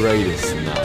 greatest now.